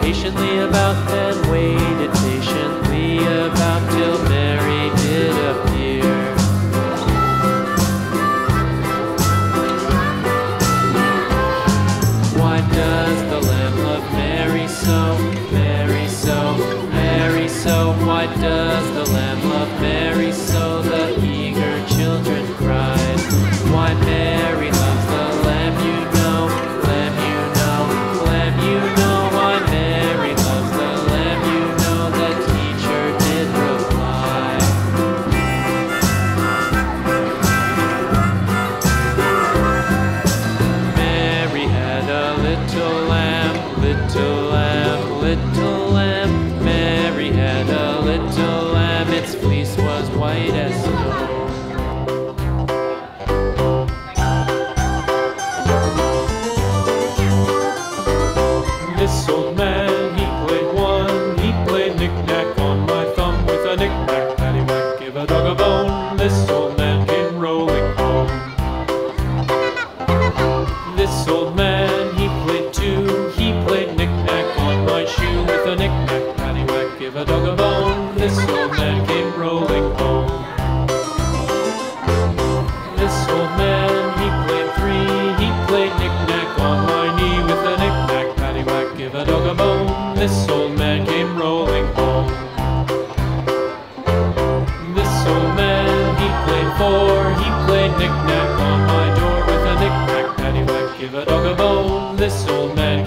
Patiently about, and waited paddywhack, give a dog a bone. This old man came rolling home. This old man, he played two. He played knick-knack on my shoe with a knick-knack, paddywhack, give a dog a bone. This old man came rolling home. This old man, he played three. He played knick-knack on my knee with a knick-knack, paddywhack, give a dog a bone. This old man came rolling home. Knick-knack on my door with a knick-knack, paddywhack, give a dog a bone. This old man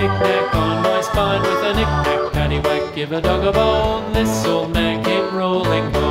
Knick-knack on my spine with a knick-knack, paddywhack, give a dog a bone. This old man came rolling home.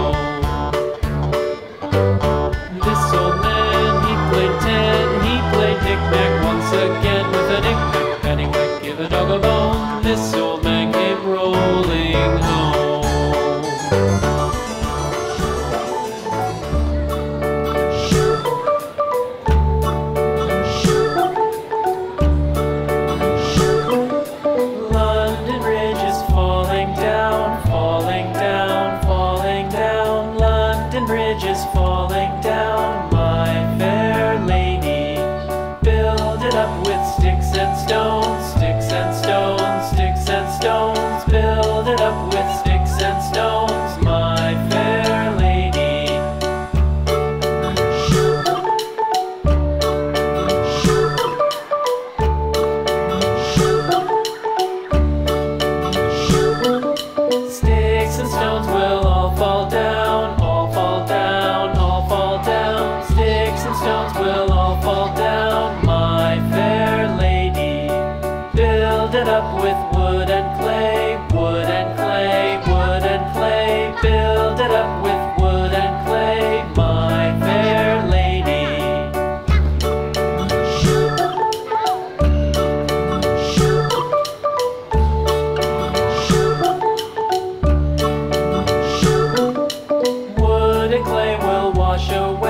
up with wood and clay, wood and clay, wood and clay. Build it up with wood and clay, my fair lady. Wood and clay will wash away.